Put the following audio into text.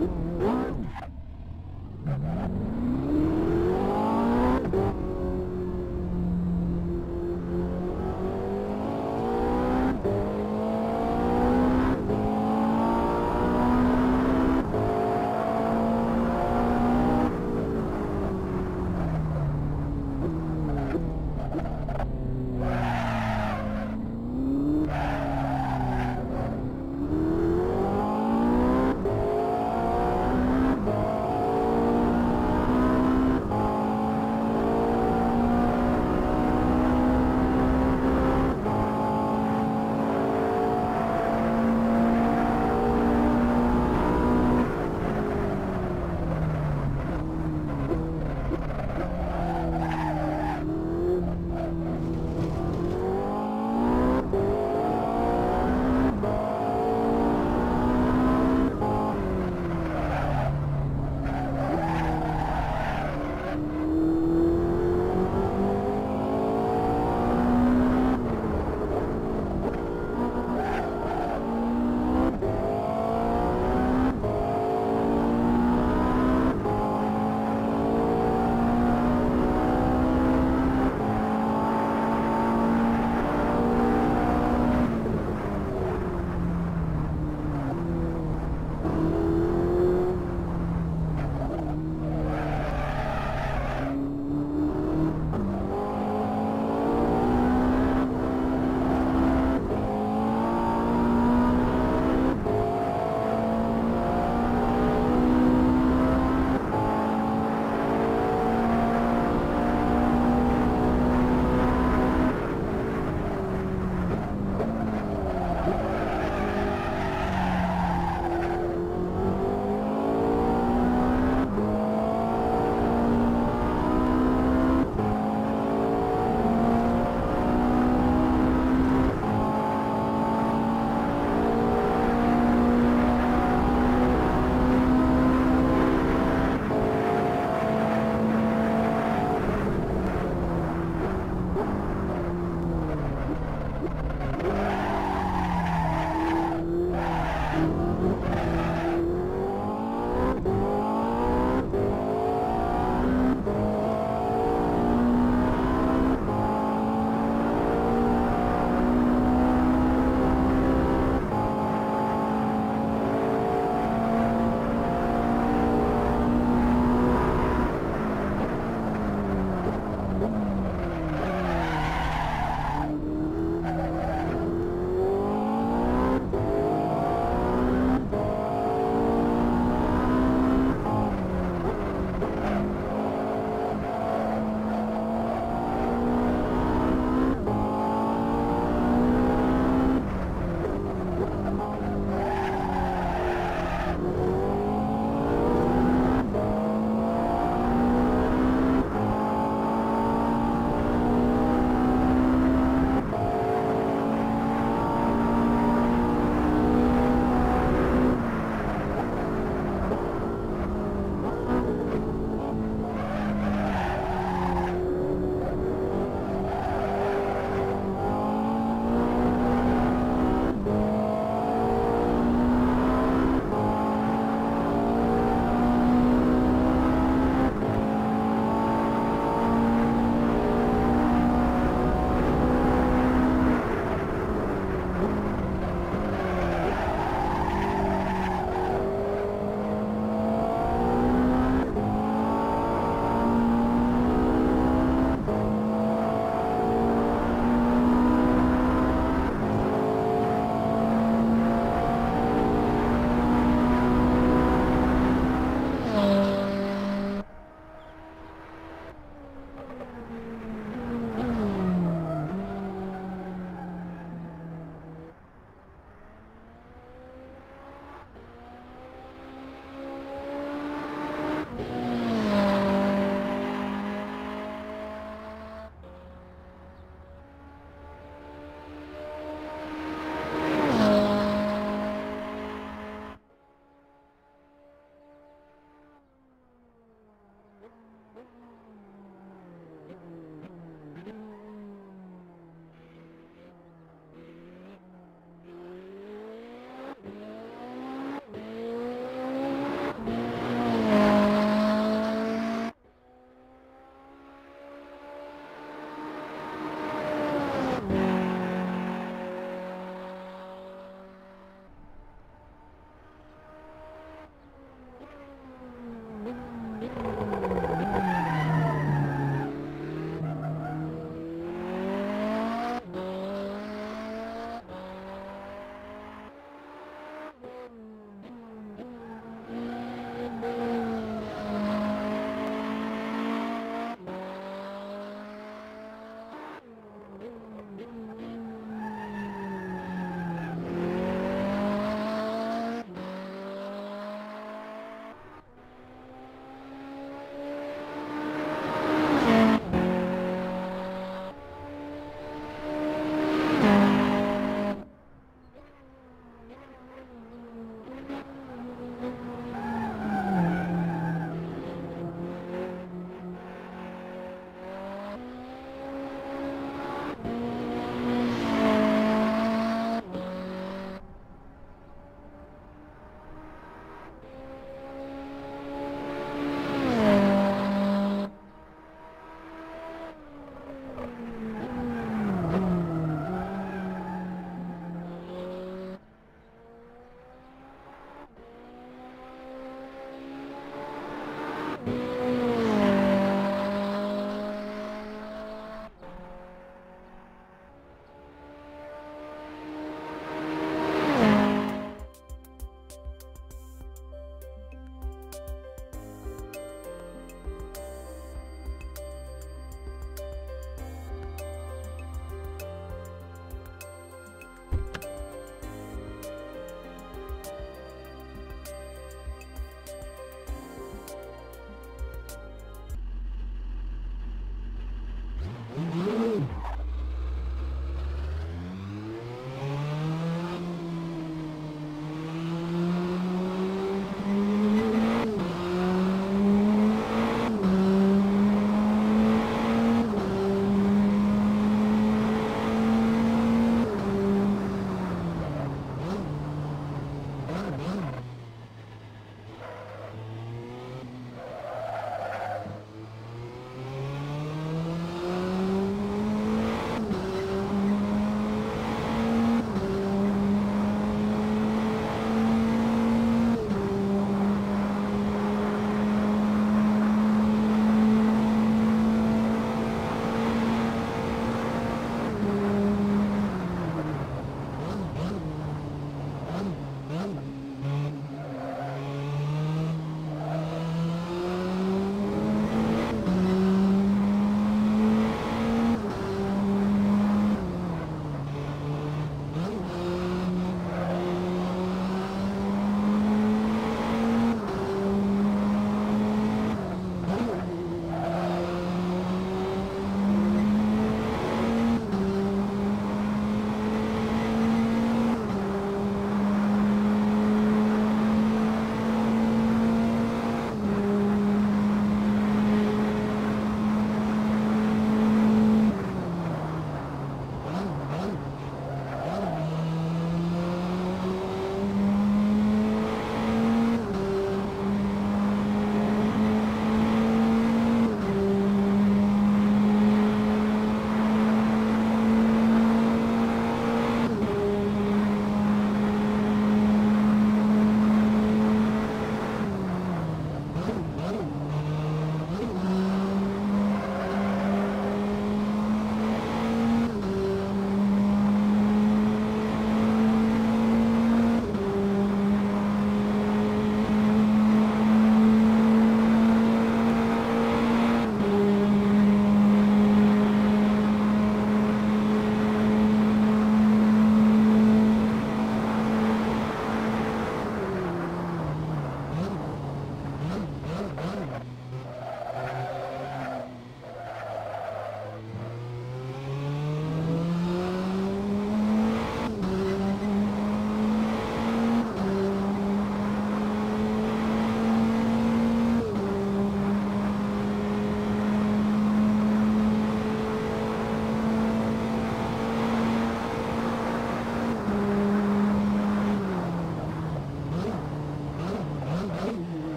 嗯。